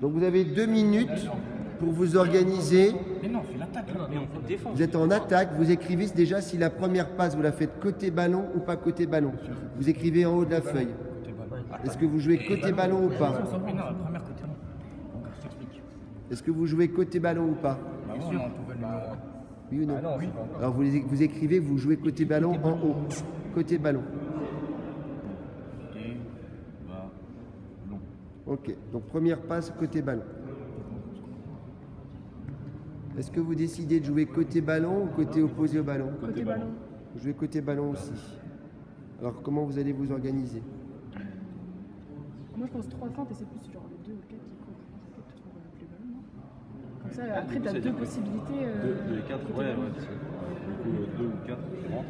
Donc vous avez deux minutes pour vous organiser. Mais non, on fait l'attaque. là. Mais on fait défense. Vous êtes en attaque, vous écrivez déjà si la première passe vous la faites côté ballon ou pas côté ballon. Vous écrivez en haut de la feuille. Est-ce que vous jouez côté ballon ou pas Mais non, la première côté non. Donc, je t'explique. Est-ce que vous jouez côté ballon ou pas. Oui ou non Oui. Alors vous écrivez, vous jouez côté ballon en haut. Côté ballon. Ok, donc première passe côté ballon. Est-ce que vous décidez de jouer côté ballon ou côté opposé au ballon Côté ballon. Vous jouez côté ballon aussi. Alors comment vous allez vous organiser? Moi, je pense trois feintes et c'est plus genre les deux ou quatre qui courent. Peut-être pour euh, plus ballon, non? Comme ça, après, tu as deux possibilités. euh, 2 et 4, côté ouais, ouais. Du coup, 2 ou 4 qui rentrent.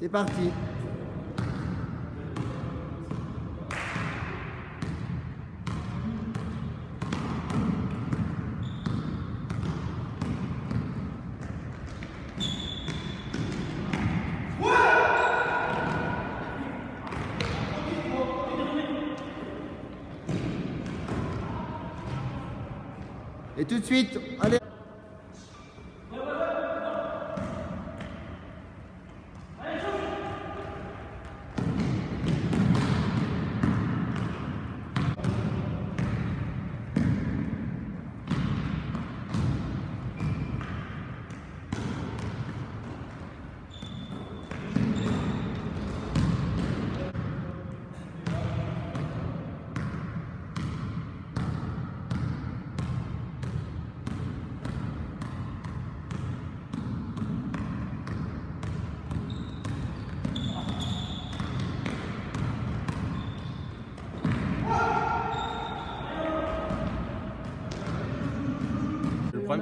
C'est parti. Et tout de suite, allez.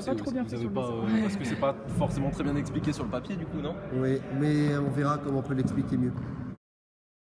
Pas. le euh, parce que c'est pas forcément très bien expliqué sur le papier, du coup, non? Oui, mais on verra comment on peut l'expliquer mieux.